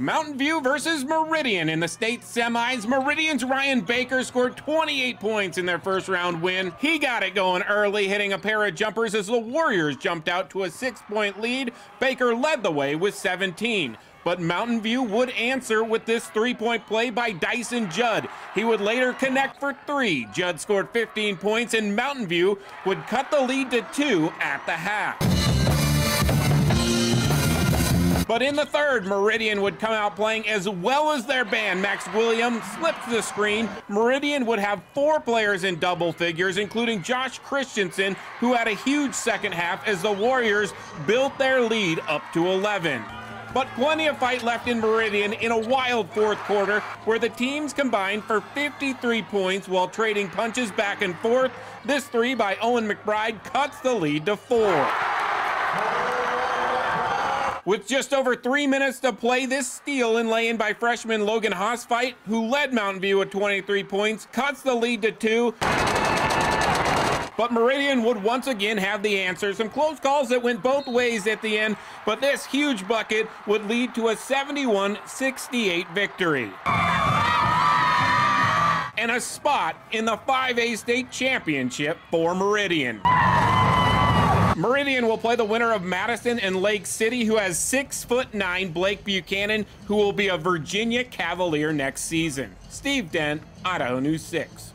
Mountain View versus Meridian in the state semis. Meridian's Ryan Baker scored 28 points in their first round win. He got it going early, hitting a pair of jumpers as the Warriors jumped out to a six point lead. Baker led the way with 17 but Mountain View would answer with this three point play by Dyson Judd. He would later connect for three. Judd scored 15 points, and Mountain View would cut the lead to two at the half. But in the third, Meridian would come out playing as well as their band. Max Williams slipped to the screen. Meridian would have four players in double figures, including Josh Christensen, who had a huge second half as the Warriors built their lead up to 11 but plenty of fight left in Meridian in a wild fourth quarter where the teams combined for 53 points while trading punches back and forth. This three by Owen McBride cuts the lead to four. With just over three minutes to play, this steal and lay in by freshman Logan Hosfight, who led Mountain View with 23 points, cuts the lead to two. But Meridian would once again have the answer. Some close calls that went both ways at the end, but this huge bucket would lead to a 71 68 victory. And a spot in the 5A state championship for Meridian. Meridian will play the winner of Madison and Lake City, who has six foot nine Blake Buchanan, who will be a Virginia Cavalier next season. Steve Dent, Idaho News 6.